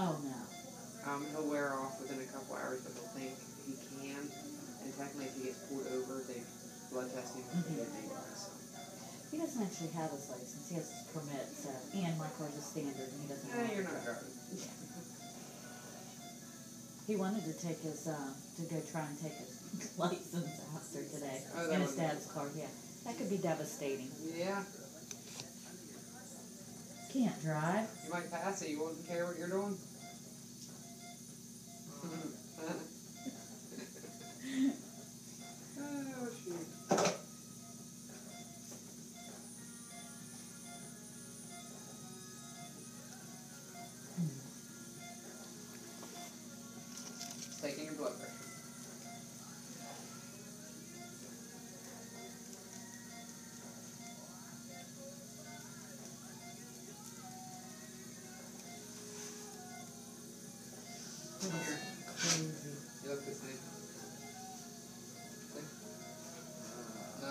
honey dry today. Oh no. Um, he'll wear off within a couple hours, but he'll think he can. And technically, if he gets pulled over, they blood test him and they get so. He doesn't actually have his license. He has his permit, so and my car's a standard, and he doesn't. Yeah, you're not driving. He wanted to take his uh, to go try and take his license after today Oh, in his dad's car. Yeah, that could be devastating. Yeah, Can't drive. you might pass it. You won't care what you're doing. Ha, ha, ha.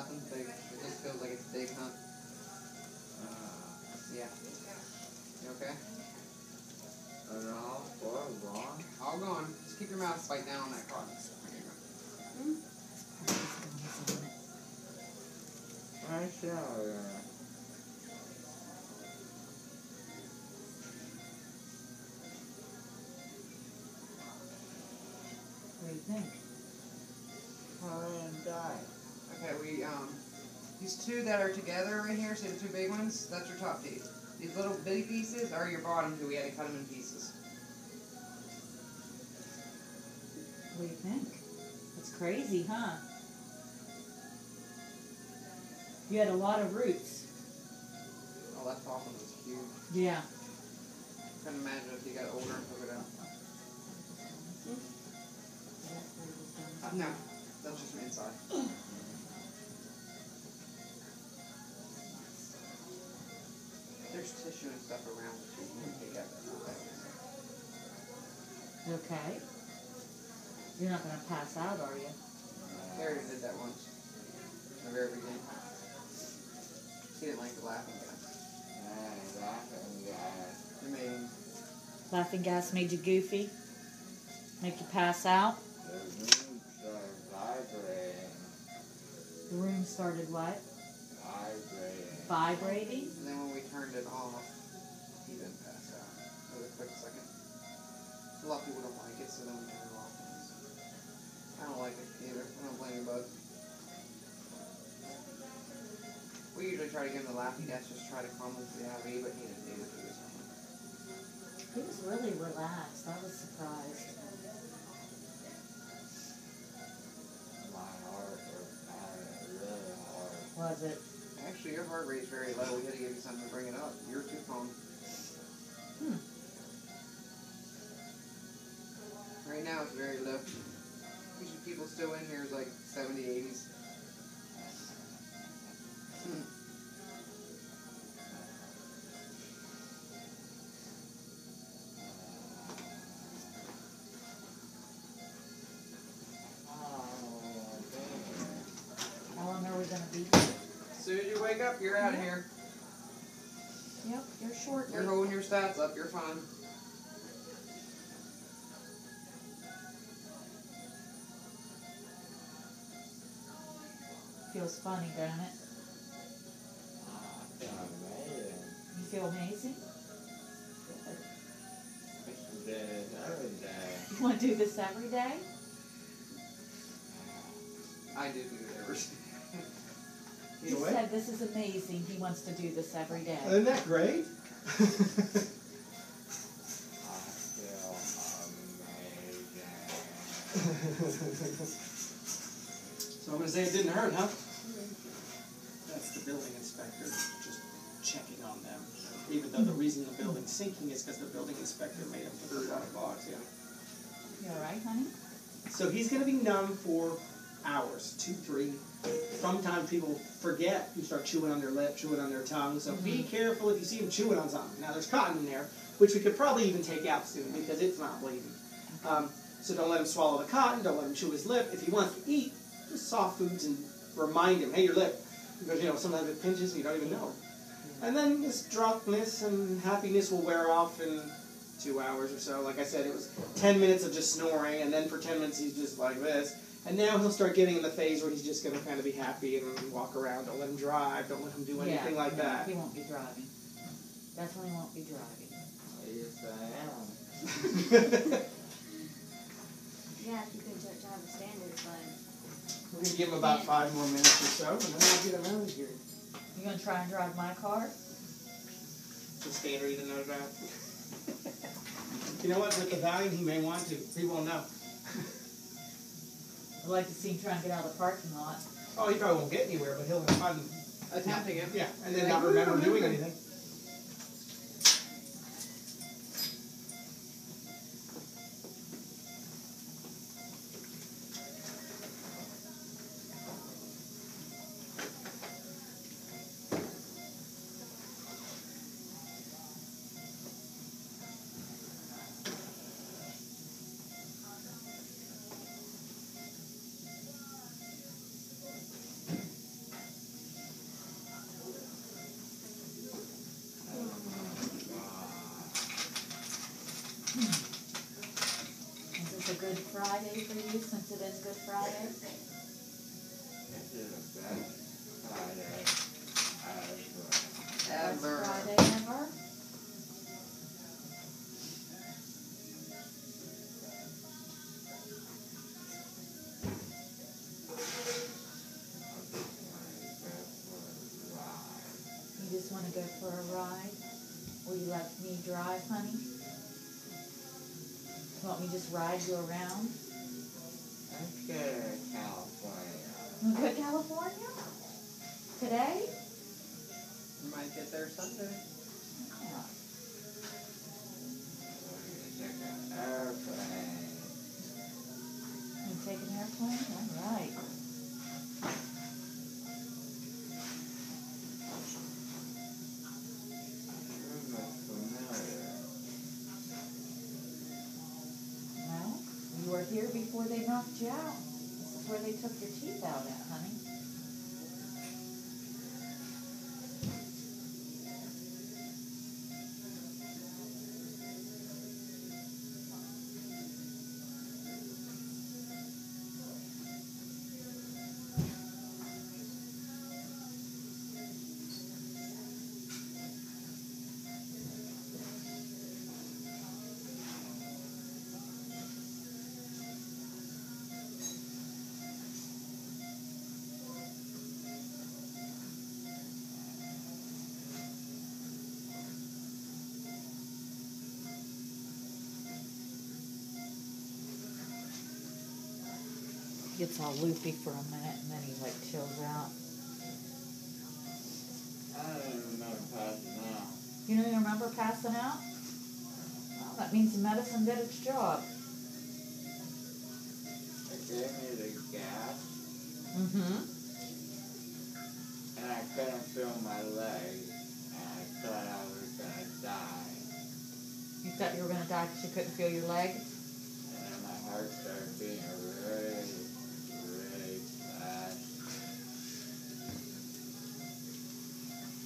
Nothing big. It just feels like it's big, huh? Uh, yeah. You okay? No, what wrong? All gone. Just keep your mouth spiked down on that card. There you go. I shall, yeah. What do you think? Hurry and die. Okay, we um these two that are together right here, see the two big ones? That's your top teeth. These little bitty pieces are your bottom two. We had to cut them in pieces. What do you think? It's crazy, huh? You had a lot of roots. Oh, that top one was huge. Yeah. Couldn't imagine if you got older and took it out. Uh, no, that's just from inside. tissue and stuff around it. so You can take out that stuff. Okay? You're not gonna pass out, are you? They already did that once. In the very beginning. He didn't like the laughing gas. Hey, laughing guy. I mean, Laughing gas made you goofy? Make you pass out? The room started vibrating. The room started what? Vibrating. Vibrating? and then when we turned it off, he didn't pass out. It was a quick second. A lot of people don't like it, so then we turn it off. I don't like it either. I don't blame you, bud. We usually try to give him the laughing gas, just try to calm him to the IV, but he didn't do it. He was fine. He was really relaxed. I was surprised. My heart was pounding really hard. Was it? Actually, your heart rate's very low. We had to give you something to bring it up. You're too calm. Hmm. Right now, it's very low. Usually, people still in here is like 70, 80s. Up, you're out of mm-hmm. here. Yep, you're short. You're holding your stats up. You're fine. Feels funny, don't it? Oh, I feel amazing. You feel amazing? It's the every day. You want to do this every day? I do do it every He You know what? said this is amazing. He wants to do this every day. Isn't that great? I feel amazing. So I'm going to say it didn't hurt, huh? That's the building inspector just checking on them. Even though the hmm. reason the building's sinking is because the building inspector made him put it out of box, yeah. You all right, honey? So he's going to be numb for hours, two, three. Sometimes people forget, you start chewing on their lip, chewing on their tongue. So be careful if you see him chewing on something. Now there's cotton in there, which we could probably even take out soon because it's not bleeding. Um, so don't let him swallow the cotton. Don't let him chew his lip. If he wants to eat, just soft foods and remind him, hey, your lip, because you know sometimes it pinches and you don't even know. And then this drunkenness and happiness will wear off, in two hours or so. Like I said, it was ten minutes of just snoring, and then for ten minutes he's just like this. And now he'll start getting in the phase where he's just going to kind of be happy and walk around. Don't let him drive. Don't let him do anything yeah, like no, that. He won't be driving. Definitely won't be driving. Yes, I am. Yeah, if you could ju- drive the standard, but We're gonna give him about five more minutes or so, and then we'll get him out of here. You gonna try and drive my car? The standard, he doesn't know that. you know what? With the volume, he may want to. He won't know. I'd like to see him try and get out of the parking lot. Oh, he probably won't get anywhere, but he'll have fun. Attempting it. Yeah, and then not remember doing anything. Friday for you since it is Good Friday? This is the best Friday ever. Best Friday ever? You just wanna go for a ride? Will you let me drive, honey? Want me to just ride you around? Let's go to California. Wanna go to California? Today? You might get there Sunday. Here before they knocked you out. This is where they took your teeth out at, Gets all loopy for a minute and then he like chills out. I don't remember passing out. You don't even remember passing out? Well, that means the medicine did its job. They gave me the gas, Mm-hmm. and I couldn't feel my leg, and I thought I was gonna die. You thought you were gonna die because you couldn't feel your leg? And then my heart started beating really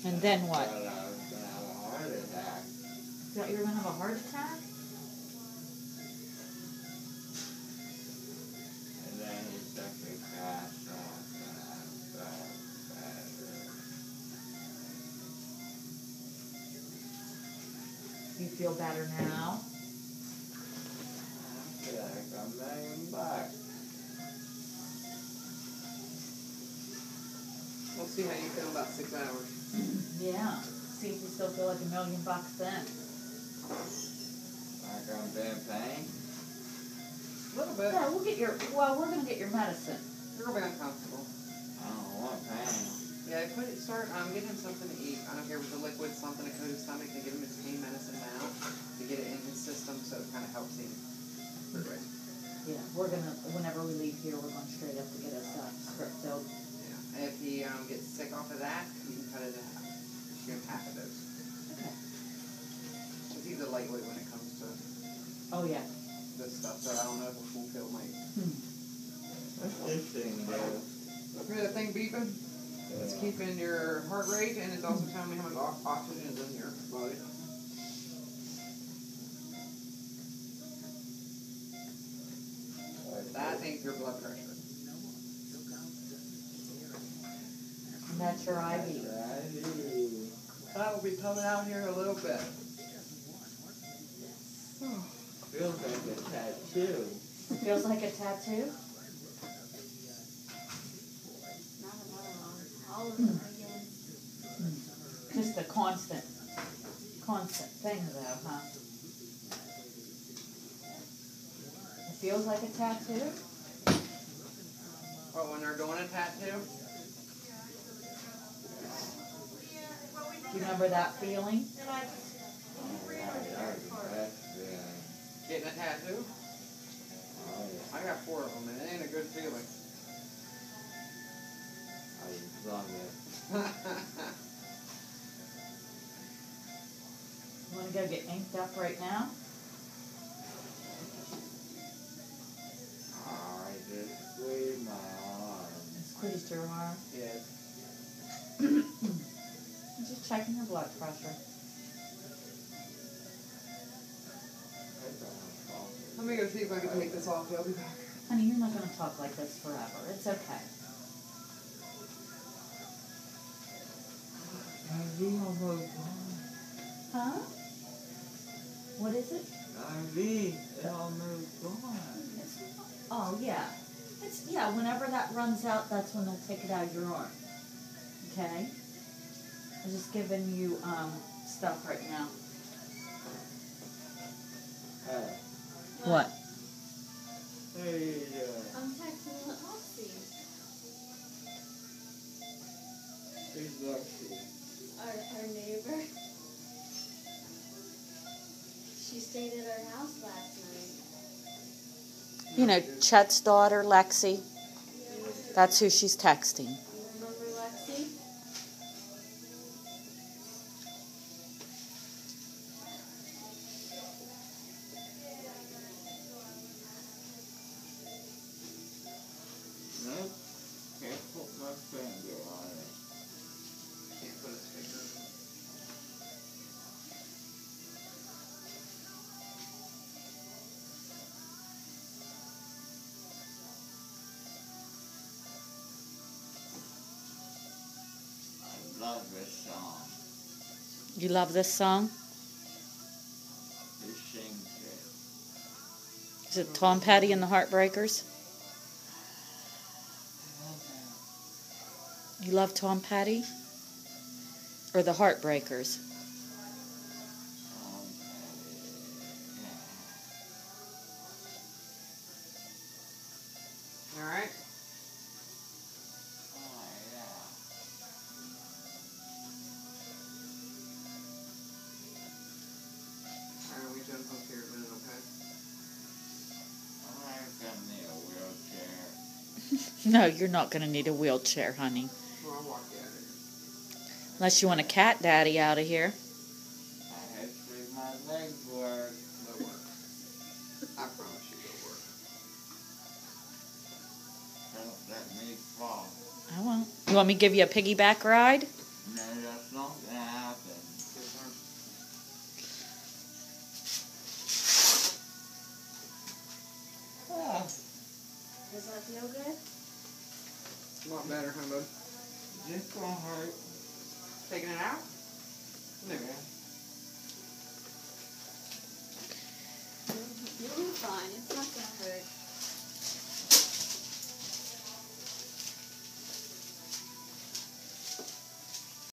And then I what? thought I was gonna have a heart attack. You thought you were gonna have a heart attack? And then he took the cast off, and I felt better. You feel better now? I feel like a million bucks. We'll see how you feel about six hours. Yeah. See if you still feel like a million bucks then. Like I'm being pain. A little bit. Yeah, we'll get your, well, we're gonna get your medicine. You're gonna be uncomfortable. I don't want pain. Yeah, put it. Start. Um, give him something to eat. I don't care if it's a liquid, something to coat his stomach. They give him his pain medicine now to get it in his system, so it kind of helps him. Right. Yeah, we're gonna, whenever we leave here, we're going straight up to get us a script filled. Yeah. And if he um, gets sick off of that, lightweight when it comes to oh yeah this stuff, so I don't know if a full pill might. Hmm. That's interesting. Though. Hear that thing beeping? Yeah. It's keeping your heart rate, and it's also telling me how much oxygen is in your body. That ain't your blood pressure. And that's your IV. That will be coming out here in a little bit. Feels like a tattoo. Feels like a tattoo? Not another one. All of them again. Just a constant, constant thing though, huh? It feels like a tattoo? Oh, when they're doing a tattoo? Do you remember that feeling? Alright, that was the best feeling. Getting a tattoo? Oh, yeah. I got four of them, and it ain't a good feeling. I love it. You wanna go get inked up right now? I just squeeze my arm. Squeezed your arm. yeah. Just checking your blood pressure. Let me go see if I can take this off. I'll be back. Honey, you're not gonna talk like this forever. It's okay. IV almost gone. Huh? What is it? IV, it almost gone. It's, oh, yeah. It's, yeah, whenever that runs out, that's when they'll take it out of your arm. Okay? I'm just giving you, um, stuff right now. Hey, What? hey, I'm texting Lexi, who's our, our neighbor. She stayed at our house last night. You know, Chet's daughter, Lexi. That's who she's texting. Love this song. You love this song? Who sings it? Is it Tom Petty and the Heartbreakers? You love Tom Petty? Or the Heartbreakers? Um, Alright? oh, yeah. Alright, we jump up here a minute, okay? I'm gonna need a wheelchair. No, you're not going to need a wheelchair, honey. Unless you want a cat daddy out of here. I have to make my legs work. It'll work. I promise you it'll work. Don't let fall. I won't. You want me to give you a piggyback ride? No, that's not gonna happen. Yes. Ah, Does that feel good? A lot better, huh, bud? just gonna hurt. Taking it out? No. You'll be fine. It's not gonna hurt.